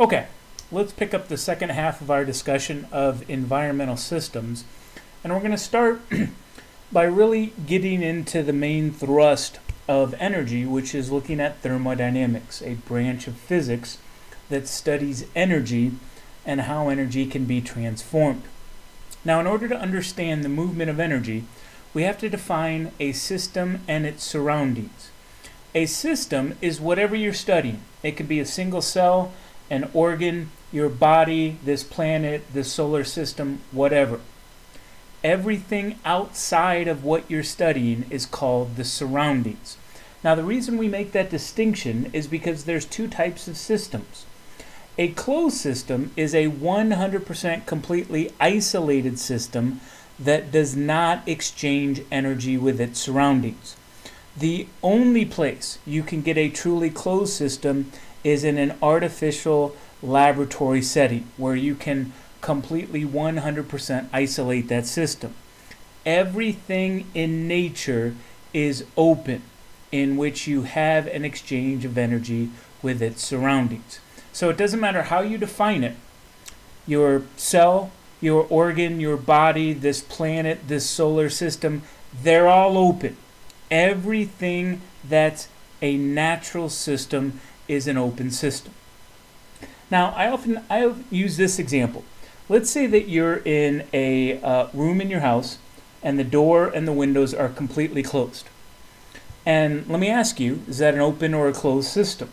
Okay, let's pick up the second half of our discussion of environmental systems. And we're going to start by really getting into the main thrust of energy, which is looking at thermodynamics, a branch of physics that studies energy and how energy can be transformed. Now, in order to understand the movement of energy, we have to define a system and its surroundings. A system is whatever you're studying. It could be a single cell, an organ, your body, this planet, this solar system, whatever. Everything outside of what you're studying is called the surroundings. Now, the reason we make that distinction is because there's two types of systems. A closed system is a 100% completely isolated system that does not exchange energy with its surroundings. The only place you can get a truly closed system is in an artificial laboratory setting where you can completely 100% isolate that system. Everything in nature is open, in which you have an exchange of energy with its surroundings. So it doesn't matter how you define it. Your cell, your organ, your body, this planet, this solar system, they're all open. Everything that's a natural system is an open system. Now, I often I use this example. Let's say that you're in a uh, room in your house and the door and the windows are completely closed. And let me ask you, is that an open or a closed system?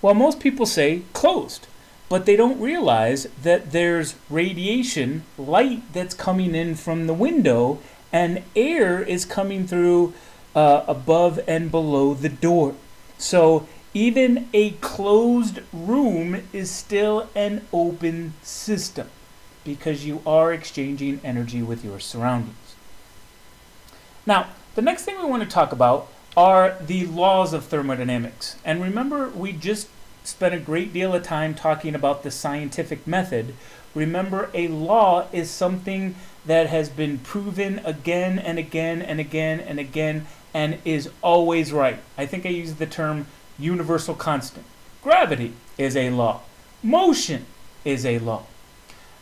Well, most people say closed, but they don't realize that there's radiation, light that's coming in from the window, and air is coming through uh, above and below the door. So even a closed room is still an open system because you are exchanging energy with your surroundings. Now, the next thing we want to talk about are the laws of thermodynamics. And remember, we just spent a great deal of time talking about the scientific method. Remember, a law is something that has been proven again and again and again and again and is always right. I think I used the term universal constant. Gravity is a law. Motion is a law.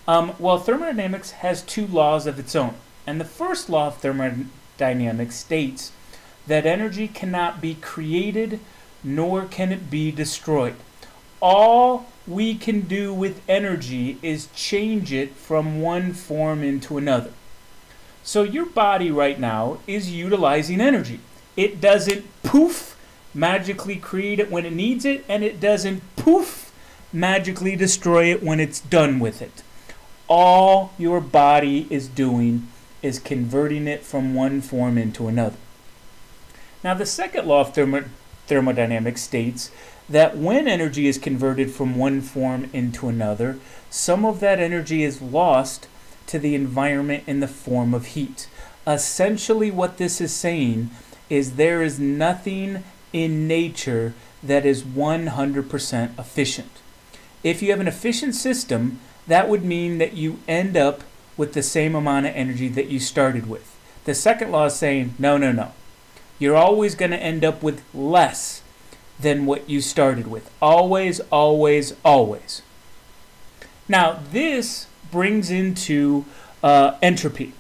Um, well, thermodynamics has two laws of its own. And the first law of thermodynamics states that energy cannot be created nor can it be destroyed. All we can do with energy is change it from one form into another. So your body right now is utilizing energy. It doesn't poof magically create it when it needs it, and it doesn't poof magically destroy it when it's done with it. All your body is doing is converting it from one form into another. Now, the second law of thermo- thermodynamics states that when energy is converted from one form into another, some of that energy is lost to the environment in the form of heat. Essentially, what this is saying is there is nothing in nature that is 100% efficient. If you have an efficient system, that would mean that you end up with the same amount of energy that you started with. The second law is saying, no, no, no. You're always going to end up with less than what you started with. Always, always, always. Now, this brings into uh, entropy.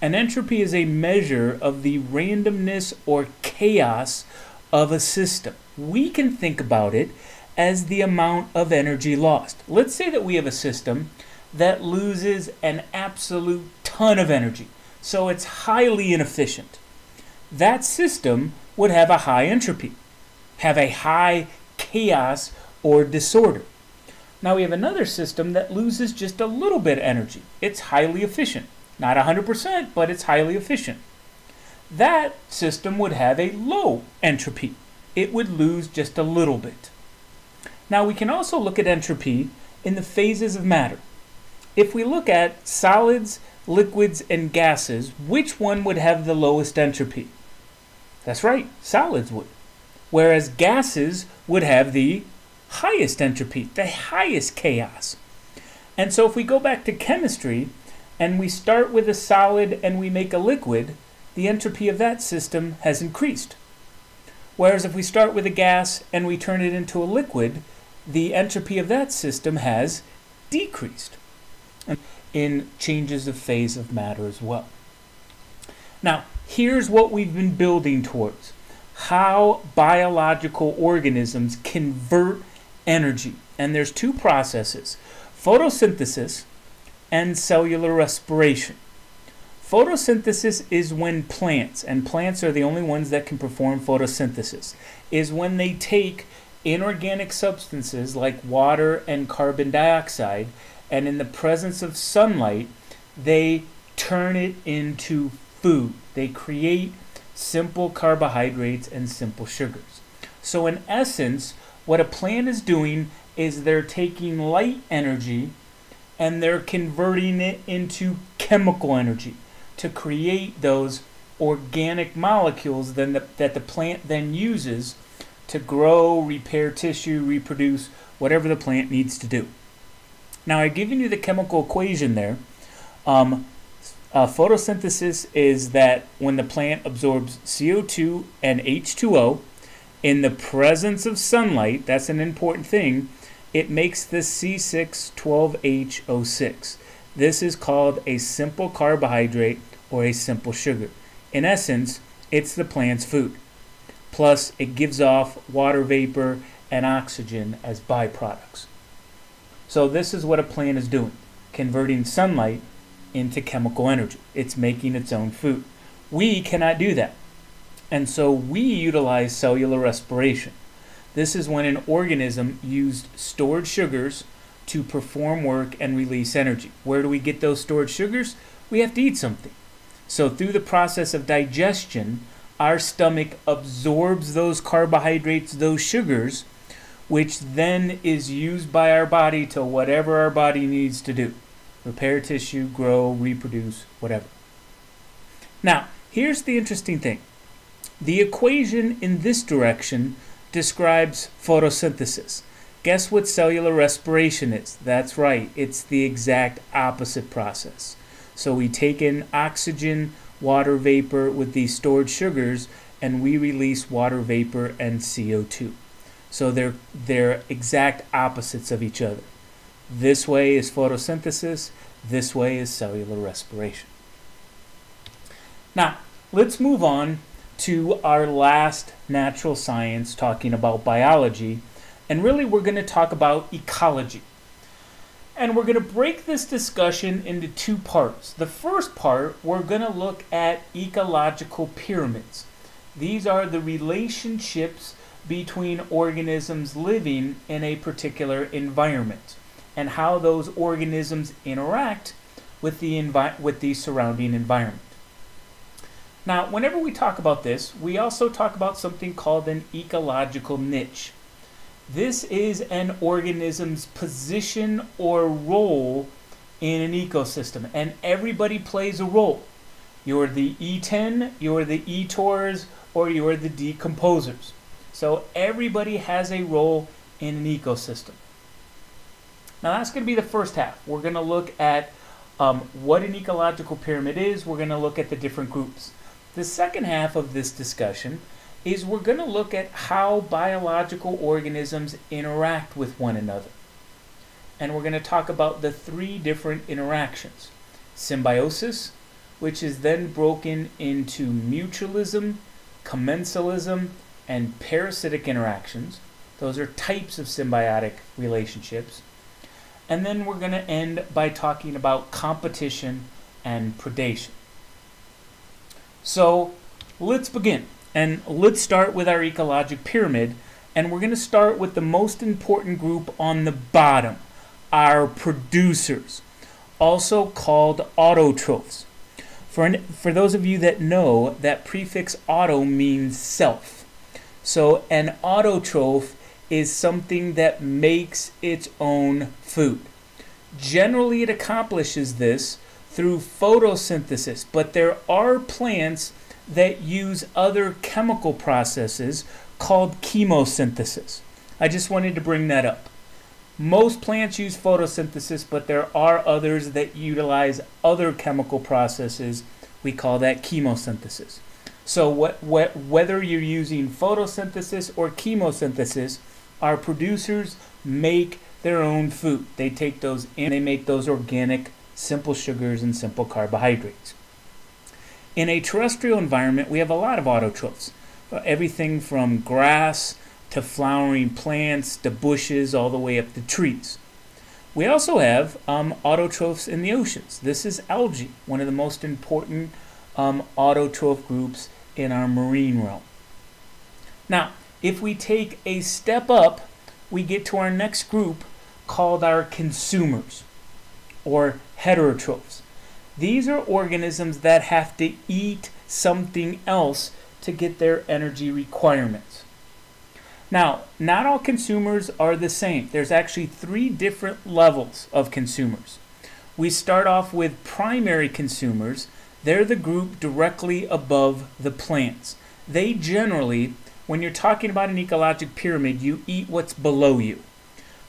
And entropy is a measure of the randomness or chaos of a system. We can think about it as the amount of energy lost. Let's say that we have a system that loses an absolute ton of energy, so it's highly inefficient. That system would have a high entropy, have a high chaos or disorder. Now we have another system that loses just a little bit of energy. It's highly efficient. Not 100%, but it's highly efficient that system would have a low entropy. It would lose just a little bit. Now we can also look at entropy in the phases of matter. If we look at solids, liquids, and gases, which one would have the lowest entropy? That's right, solids would. Whereas gases would have the highest entropy, the highest chaos. And so if we go back to chemistry and we start with a solid and we make a liquid, the entropy of that system has increased. Whereas if we start with a gas and we turn it into a liquid, the entropy of that system has decreased in changes of phase of matter as well. Now, here's what we've been building towards how biological organisms convert energy. And there's two processes photosynthesis and cellular respiration. Photosynthesis is when plants, and plants are the only ones that can perform photosynthesis, is when they take inorganic substances like water and carbon dioxide, and in the presence of sunlight, they turn it into food. They create simple carbohydrates and simple sugars. So, in essence, what a plant is doing is they're taking light energy and they're converting it into chemical energy to create those organic molecules then the, that the plant then uses to grow, repair tissue, reproduce, whatever the plant needs to do. Now, I've given you the chemical equation there. Um, uh, photosynthesis is that when the plant absorbs CO2 and H2O in the presence of sunlight, that's an important thing, it makes the C6H12O6. This is called a simple carbohydrate or a simple sugar. In essence, it's the plant's food. Plus, it gives off water vapor and oxygen as byproducts. So, this is what a plant is doing converting sunlight into chemical energy. It's making its own food. We cannot do that. And so we utilize cellular respiration. This is when an organism used stored sugars to perform work and release energy. Where do we get those stored sugars? We have to eat something. So, through the process of digestion, our stomach absorbs those carbohydrates, those sugars, which then is used by our body to whatever our body needs to do repair tissue, grow, reproduce, whatever. Now, here's the interesting thing the equation in this direction describes photosynthesis. Guess what cellular respiration is? That's right, it's the exact opposite process. So we take in oxygen, water vapor with these stored sugars, and we release water vapor and CO2. So they're, they're exact opposites of each other. This way is photosynthesis, this way is cellular respiration. Now, let's move on to our last natural science talking about biology, and really we're going to talk about ecology. And we're going to break this discussion into two parts. The first part, we're going to look at ecological pyramids. These are the relationships between organisms living in a particular environment and how those organisms interact with the, envi- with the surrounding environment. Now, whenever we talk about this, we also talk about something called an ecological niche. This is an organism's position or role in an ecosystem, and everybody plays a role. You're the eaten, you're the eaters, or you're the decomposers. So everybody has a role in an ecosystem. Now that's going to be the first half. We're going to look at um, what an ecological pyramid is. We're going to look at the different groups. The second half of this discussion is we're going to look at how biological organisms interact with one another. And we're going to talk about the three different interactions symbiosis, which is then broken into mutualism, commensalism, and parasitic interactions. Those are types of symbiotic relationships. And then we're going to end by talking about competition and predation. So let's begin. And let's start with our ecologic pyramid. And we're going to start with the most important group on the bottom our producers, also called autotrophs. For, an, for those of you that know, that prefix auto means self. So an autotroph is something that makes its own food. Generally, it accomplishes this through photosynthesis, but there are plants that use other chemical processes called chemosynthesis. I just wanted to bring that up. Most plants use photosynthesis, but there are others that utilize other chemical processes. We call that chemosynthesis. So, what, what, whether you're using photosynthesis or chemosynthesis, our producers make their own food. They take those and they make those organic, simple sugars and simple carbohydrates. In a terrestrial environment, we have a lot of autotrophs. Uh, everything from grass to flowering plants to bushes all the way up to trees. We also have um, autotrophs in the oceans. This is algae, one of the most important um, autotroph groups in our marine realm. Now, if we take a step up, we get to our next group called our consumers or heterotrophs. These are organisms that have to eat something else to get their energy requirements. Now, not all consumers are the same. There's actually three different levels of consumers. We start off with primary consumers. They're the group directly above the plants. They generally, when you're talking about an ecologic pyramid, you eat what's below you.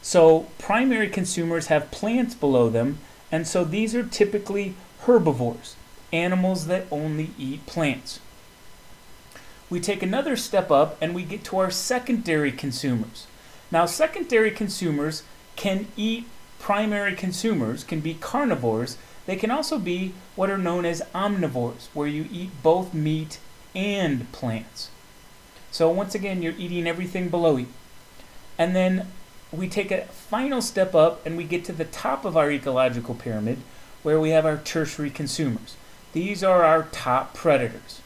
So, primary consumers have plants below them, and so these are typically herbivores, animals that only eat plants we take another step up and we get to our secondary consumers. Now, secondary consumers can eat primary consumers, can be carnivores. They can also be what are known as omnivores, where you eat both meat and plants. So, once again, you're eating everything below you. And then we take a final step up and we get to the top of our ecological pyramid where we have our tertiary consumers. These are our top predators.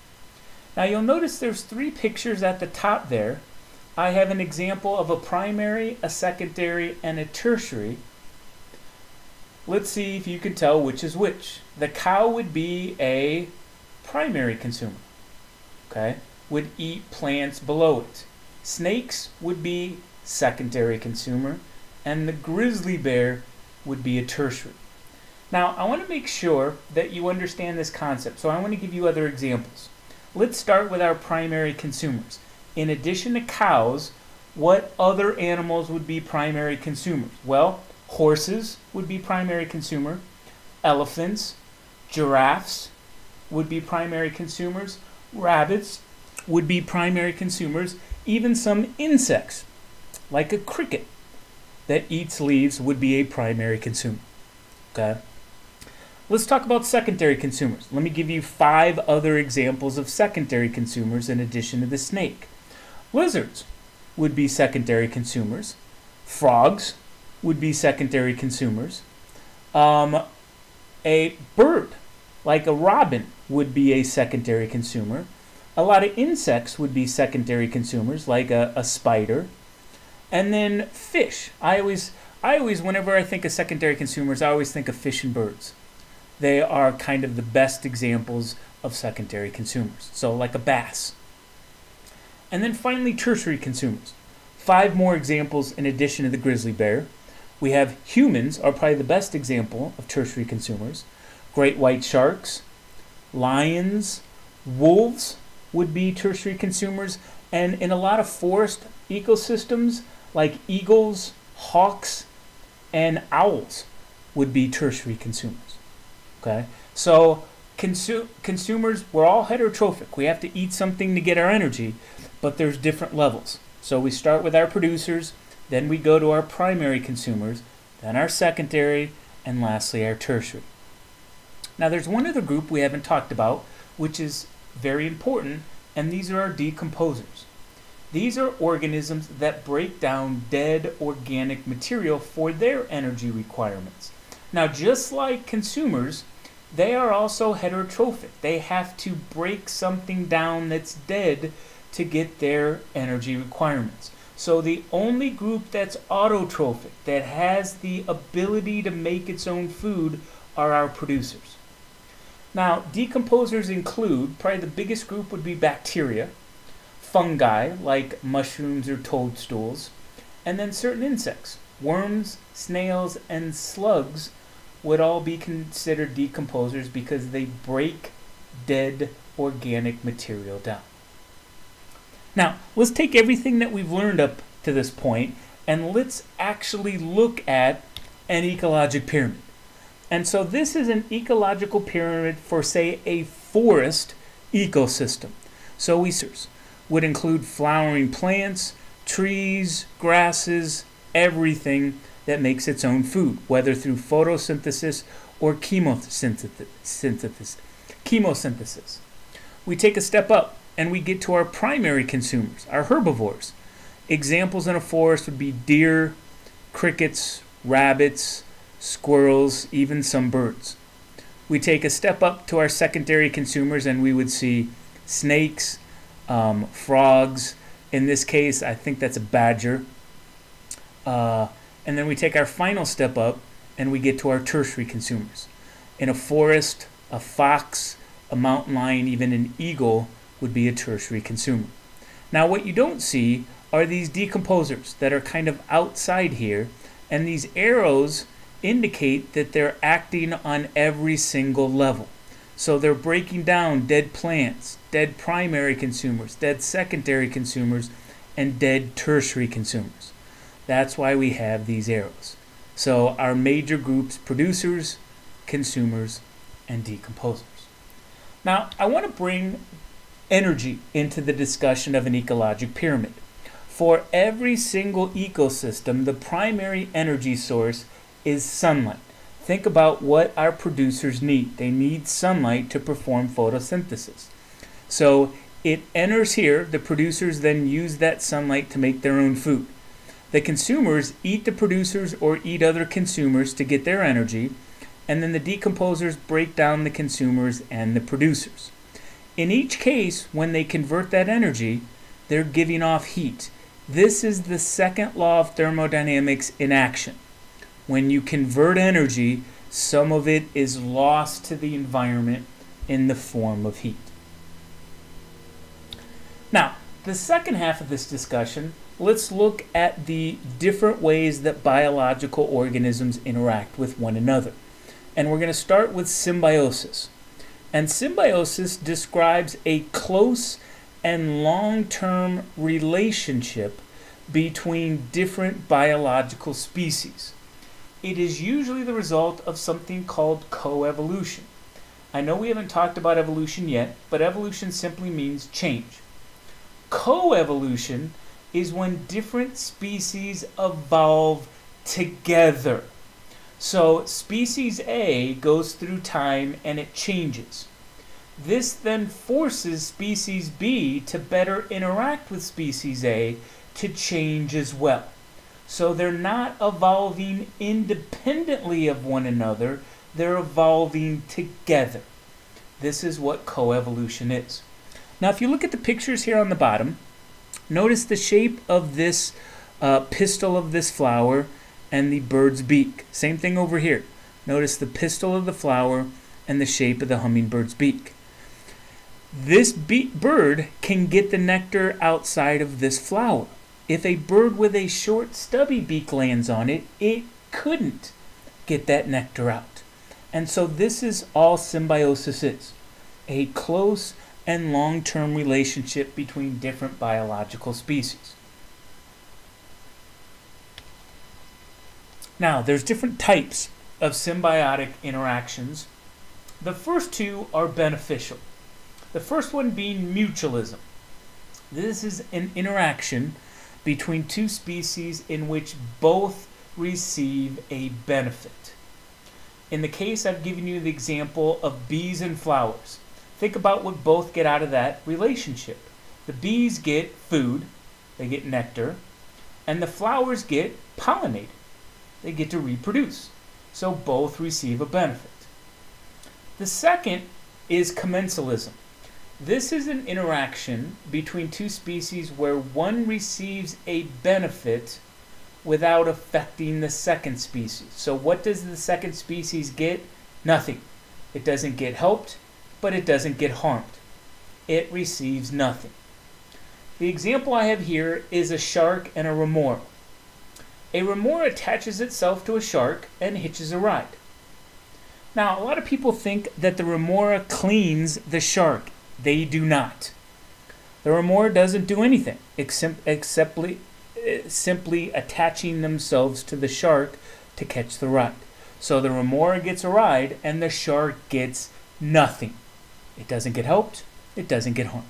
Now you'll notice there's three pictures at the top there. I have an example of a primary, a secondary, and a tertiary. Let's see if you can tell which is which. The cow would be a primary consumer, okay? Would eat plants below it. Snakes would be secondary consumer, and the grizzly bear would be a tertiary. Now, I want to make sure that you understand this concept, so I want to give you other examples. Let's start with our primary consumers. In addition to cows, what other animals would be primary consumers? Well, horses would be primary consumer, elephants, giraffes would be primary consumers, rabbits would be primary consumers, even some insects like a cricket that eats leaves would be a primary consumer. Okay? Let's talk about secondary consumers. Let me give you five other examples of secondary consumers in addition to the snake. Lizards would be secondary consumers. Frogs would be secondary consumers. Um, a bird, like a robin, would be a secondary consumer. A lot of insects would be secondary consumers, like a, a spider. And then fish. I always, I always, whenever I think of secondary consumers, I always think of fish and birds they are kind of the best examples of secondary consumers. So, like a bass. And then finally, tertiary consumers. Five more examples in addition to the grizzly bear. We have humans are probably the best example of tertiary consumers. Great white sharks, lions, wolves would be tertiary consumers, and in a lot of forest ecosystems, like eagles, hawks, and owls would be tertiary consumers. Okay, so consu- consumers, we're all heterotrophic. We have to eat something to get our energy, but there's different levels. So we start with our producers, then we go to our primary consumers, then our secondary, and lastly our tertiary. Now there's one other group we haven't talked about, which is very important, and these are our decomposers. These are organisms that break down dead organic material for their energy requirements. Now, just like consumers, they are also heterotrophic. They have to break something down that's dead to get their energy requirements. So the only group that's autotrophic, that has the ability to make its own food, are our producers. Now, decomposers include, probably the biggest group would be bacteria, fungi like mushrooms or toadstools, and then certain insects, worms, snails, and slugs would all be considered decomposers because they break dead organic material down. Now, let's take everything that we've learned up to this point and let's actually look at an ecologic pyramid. And so this is an ecological pyramid for, say, a forest ecosystem. So we would include flowering plants, trees, grasses, everything that makes its own food, whether through photosynthesis or chemosynthesis. chemosynthesis. We take a step up and we get to our primary consumers, our herbivores. Examples in a forest would be deer, crickets, rabbits, squirrels, even some birds. We take a step up to our secondary consumers and we would see snakes, um, frogs. In this case, I think that's a badger. Uh, and then we take our final step up and we get to our tertiary consumers. In a forest, a fox, a mountain lion, even an eagle would be a tertiary consumer. Now, what you don't see are these decomposers that are kind of outside here, and these arrows indicate that they're acting on every single level. So they're breaking down dead plants, dead primary consumers, dead secondary consumers, and dead tertiary consumers. That's why we have these arrows. So our major groups, producers, consumers, and decomposers. Now, I want to bring energy into the discussion of an ecologic pyramid. For every single ecosystem, the primary energy source is sunlight. Think about what our producers need. They need sunlight to perform photosynthesis. So it enters here, the producers then use that sunlight to make their own food. The consumers eat the producers or eat other consumers to get their energy, and then the decomposers break down the consumers and the producers. In each case, when they convert that energy, they're giving off heat. This is the second law of thermodynamics in action. When you convert energy, some of it is lost to the environment in the form of heat. Now, the second half of this discussion, let's look at the different ways that biological organisms interact with one another. And we're going to start with symbiosis. And symbiosis describes a close and long term relationship between different biological species it is usually the result of something called coevolution. I know we haven't talked about evolution yet, but evolution simply means change. Coevolution is when different species evolve together. So species A goes through time and it changes. This then forces species B to better interact with species A to change as well. So they're not evolving independently of one another, they're evolving together. This is what coevolution is. Now, if you look at the pictures here on the bottom, notice the shape of this uh, pistil of this flower and the bird's beak. Same thing over here. Notice the pistil of the flower and the shape of the hummingbird's beak. This bird can get the nectar outside of this flower. If a bird with a short, stubby beak lands on it, it couldn't get that nectar out. And so this is all symbiosis is a close and long term relationship between different biological species. Now, there's different types of symbiotic interactions. The first two are beneficial. The first one being mutualism. This is an interaction between two species in which both receive a benefit. In the case I've given you the example of bees and flowers. Think about what both get out of that relationship. The bees get food, they get nectar, and the flowers get pollinated. They get to reproduce. So both receive a benefit. The second is commensalism. This is an interaction between two species where one receives a benefit without affecting the second species. So what does the second species get? Nothing. It doesn't get helped, but it doesn't get harmed. It receives nothing. The example I have here is a shark and a remora. A remora attaches itself to a shark and hitches a ride. Now, a lot of people think that the remora cleans the shark. They do not. The remora doesn't do anything except, except eh, simply attaching themselves to the shark to catch the ride. So the remora gets a ride and the shark gets nothing. It doesn't get helped, it doesn't get harmed.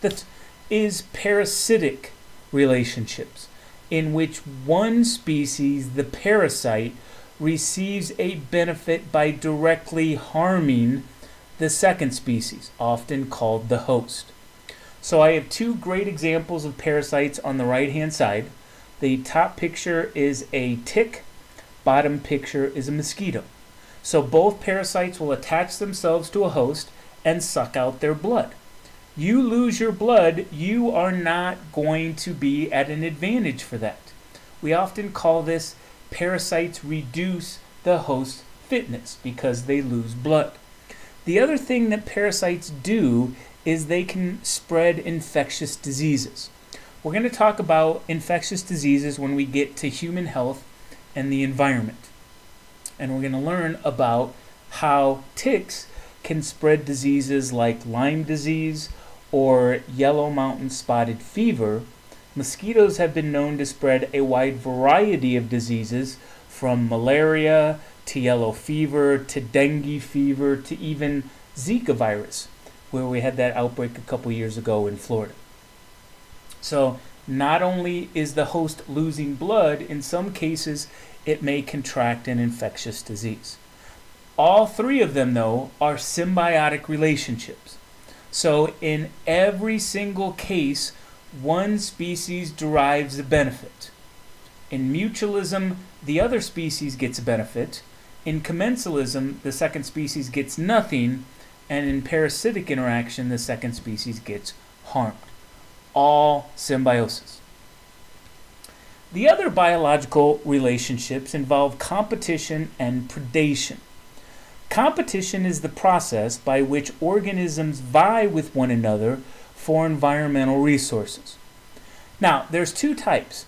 That is parasitic relationships, in which one species, the parasite, receives a benefit by directly harming the second species, often called the host. So I have two great examples of parasites on the right hand side. The top picture is a tick, bottom picture is a mosquito. So both parasites will attach themselves to a host and suck out their blood. You lose your blood, you are not going to be at an advantage for that. We often call this parasites reduce the host fitness because they lose blood. The other thing that parasites do is they can spread infectious diseases. We're going to talk about infectious diseases when we get to human health and the environment. And we're going to learn about how ticks can spread diseases like Lyme disease or yellow mountain spotted fever. Mosquitoes have been known to spread a wide variety of diseases from malaria to yellow fever to dengue fever to even Zika virus where we had that outbreak a couple years ago in Florida. So, not only is the host losing blood, in some cases, it may contract an infectious disease. All three of them, though, are symbiotic relationships. So, in every single case, one species derives a benefit. In mutualism, the other species gets a benefit. In commensalism, the second species gets nothing, and in parasitic interaction, the second species gets harmed. All symbiosis. The other biological relationships involve competition and predation. Competition is the process by which organisms vie with one another for environmental resources. Now, there's two types.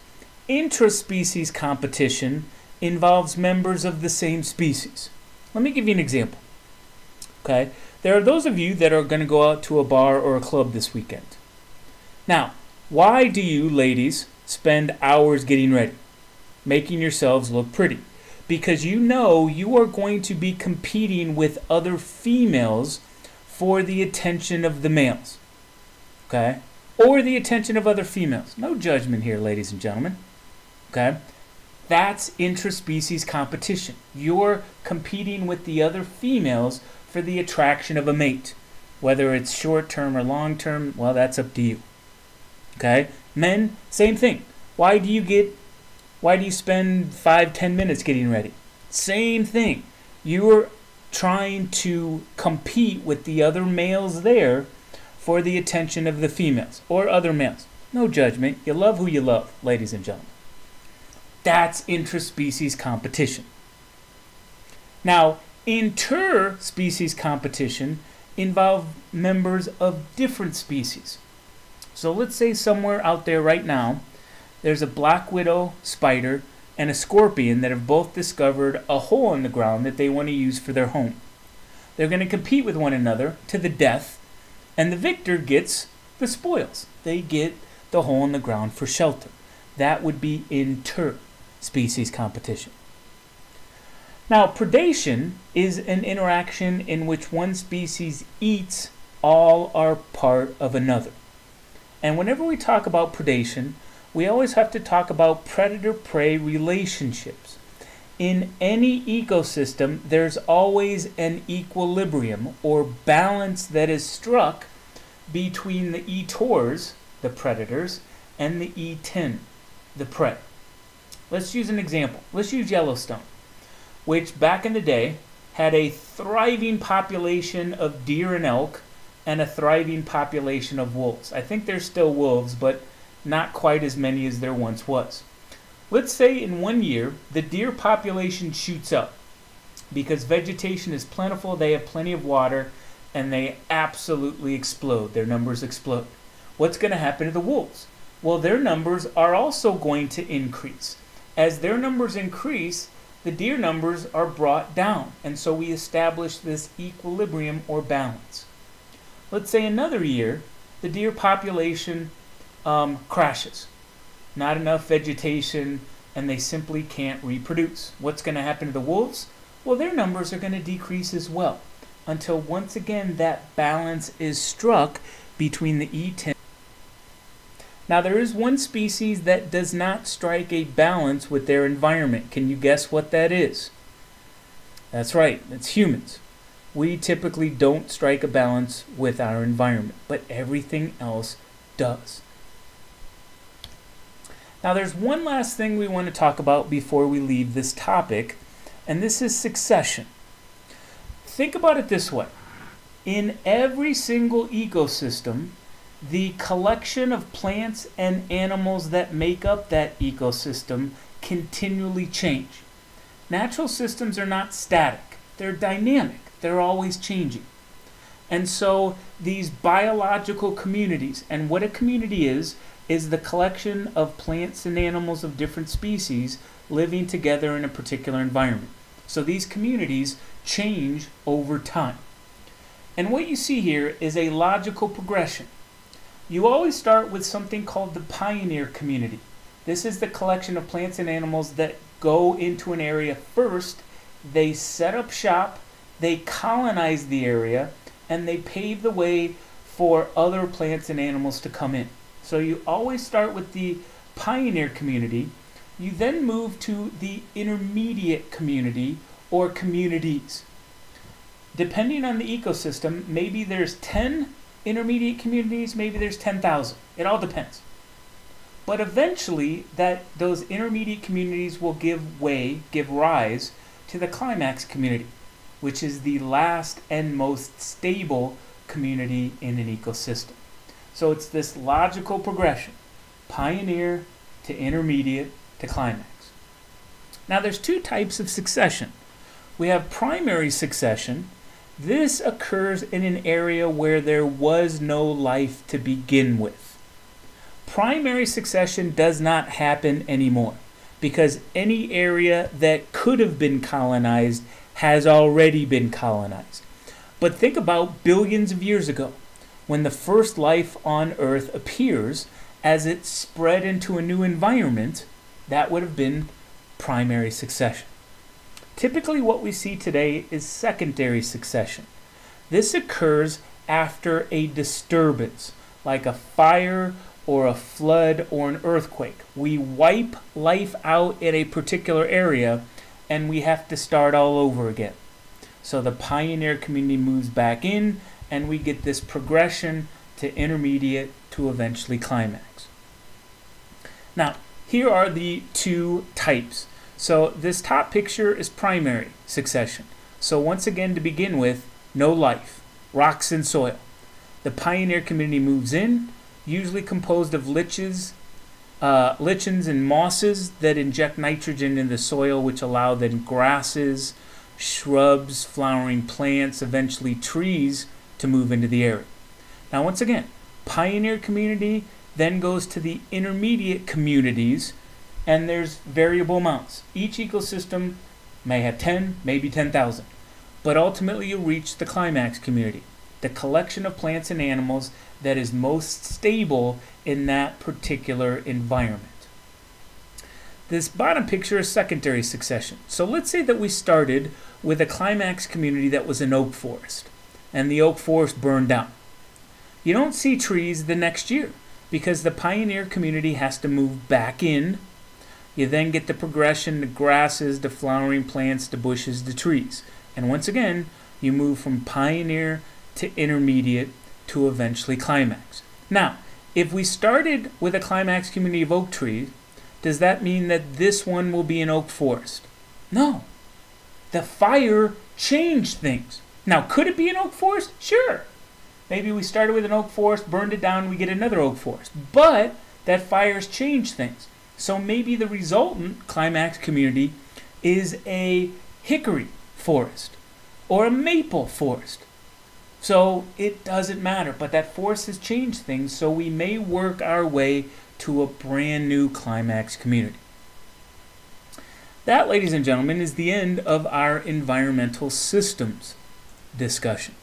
Intraspecies competition involves members of the same species. Let me give you an example. Okay? There are those of you that are going to go out to a bar or a club this weekend. Now, why do you, ladies, spend hours getting ready, making yourselves look pretty? Because you know you are going to be competing with other females for the attention of the males. Okay? Or the attention of other females. No judgment here, ladies and gentlemen. Okay? That's intraspecies competition. You're competing with the other females for the attraction of a mate. Whether it's short term or long term, well, that's up to you. Okay? Men, same thing. Why do you get, why do you spend five, ten minutes getting ready? Same thing. You're trying to compete with the other males there for the attention of the females or other males. No judgment. You love who you love, ladies and gentlemen. That's interspecies competition. Now, Interspecies competition involve members of different species. So let's say somewhere out there right now, there's a black widow spider and a scorpion that have both discovered a hole in the ground that they want to use for their home. They're going to compete with one another to the death, and the victor gets the spoils. They get the hole in the ground for shelter. That would be inter-species competition. Now, predation is an interaction in which one species eats all or part of another. And whenever we talk about predation, we always have to talk about predator prey relationships. In any ecosystem, there's always an equilibrium or balance that is struck between the eaters, the predators, and the eaten, the prey. Let's use an example. Let's use Yellowstone which back in the day had a thriving population of deer and elk and a thriving population of wolves. I think there's still wolves, but not quite as many as there once was. Let's say in one year the deer population shoots up because vegetation is plentiful, they have plenty of water, and they absolutely explode. Their numbers explode. What's going to happen to the wolves? Well, their numbers are also going to increase. As their numbers increase, the deer numbers are brought down, and so we establish this equilibrium or balance. Let's say another year, the deer population um, crashes. Not enough vegetation, and they simply can't reproduce. What's going to happen to the wolves? Well, their numbers are going to decrease as well, until once again that balance is struck between the eaten. Now, there is one species that does not strike a balance with their environment. Can you guess what that is? That's right, it's humans. We typically don't strike a balance with our environment, but everything else does. Now, there's one last thing we want to talk about before we leave this topic, and this is succession. Think about it this way in every single ecosystem, the collection of plants and animals that make up that ecosystem continually change. Natural systems are not static, they're dynamic, they're always changing. And so these biological communities, and what a community is, is the collection of plants and animals of different species living together in a particular environment. So these communities change over time. And what you see here is a logical progression. You always start with something called the pioneer community. This is the collection of plants and animals that go into an area first, they set up shop, they colonize the area, and they pave the way for other plants and animals to come in. So you always start with the pioneer community. You then move to the intermediate community or communities. Depending on the ecosystem, maybe there's 10 intermediate communities, maybe there's 10,000. It all depends. But eventually that those intermediate communities will give way, give rise to the climax community, which is the last and most stable community in an ecosystem. So it's this logical progression pioneer to intermediate to climax. Now, there's two types of succession. We have primary succession. This occurs in an area where there was no life to begin with. Primary succession does not happen anymore because any area that could have been colonized has already been colonized. But think about billions of years ago when the first life on Earth appears, as it spread into a new environment, that would have been primary succession. Typically, what we see today is secondary succession. This occurs after a disturbance, like a fire or a flood or an earthquake. We wipe life out in a particular area and we have to start all over again. So the pioneer community moves back in and we get this progression to intermediate to eventually climax. Now, here are the two types. So this top picture is primary succession. So once again, to begin with, no life, rocks and soil. The pioneer community moves in, usually composed of liches, uh, lichens and mosses that inject nitrogen in the soil, which allow then grasses, shrubs, flowering plants, eventually trees to move into the area. Now, once again, pioneer community then goes to the intermediate communities, and there's variable amounts. Each ecosystem may have 10, maybe 10,000, but ultimately you reach the climax community, the collection of plants and animals that is most stable in that particular environment. This bottom picture is secondary succession. So let's say that we started with a climax community that was an oak forest and the oak forest burned down. You don't see trees the next year because the pioneer community has to move back in. You then get the progression to grasses, to flowering plants, to bushes, to trees. And once again, you move from pioneer to intermediate to eventually climax. Now, if we started with a climax community of oak trees, does that mean that this one will be an oak forest? No. The fire changed things. Now, could it be an oak forest? Sure. Maybe we started with an oak forest, burned it down, and we get another oak forest. But that fire's changed things. So maybe the resultant climax community is a hickory forest or a maple forest. So it doesn't matter, but that force has changed things, so we may work our way to a brand new climax community. That, ladies and gentlemen, is the end of our environmental systems discussion.